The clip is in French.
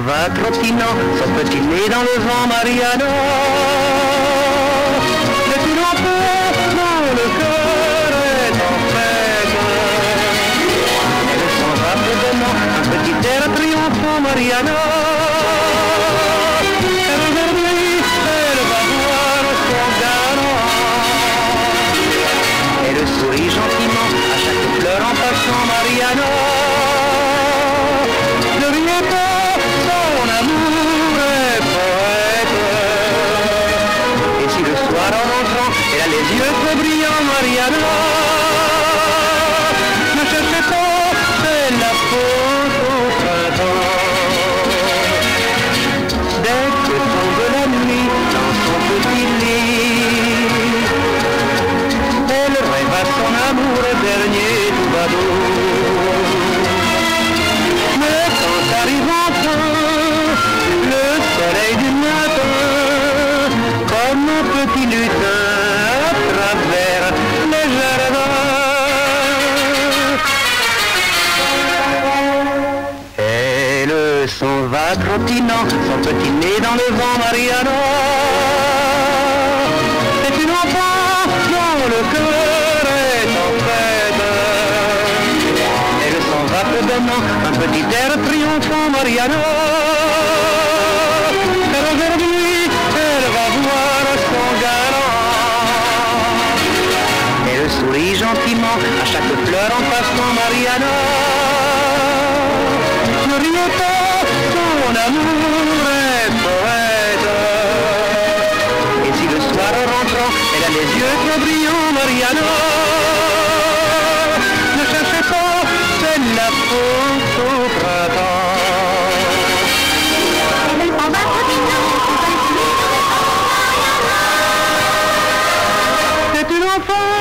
va trottinant, son petit nez dans le vent, Mariano. C'est une enfant dont le cœur est en fête. Elle s'en va bedonnant, un petit air triomphant, Mariano. Sourit gentiment à chaque fleur en passant, Mariano. Les yeux trop brillants, Mariano, ne cherchez pas, c'est la faute au printemps. Dès que tombe la nuit dans son petit lit, elle rêve à son amour dernier troubadour. Mais quand arrive enfin le soleil du matin, comme un petit lutin travers les jardins, elle s'en va trottinant, son petit nez dans le vent, Mariano. C'est une enfant dont le cœur est en fête. Elle s'en va bedonnant, un petit air triomphant, Mariano. En passant, Mariano. Pas, son amour est poète. Et si le soir en rentrant, elle a les yeux trop brillants, Mariano, ne cherchez pas, c'est la faute au printemps. C'est une enfant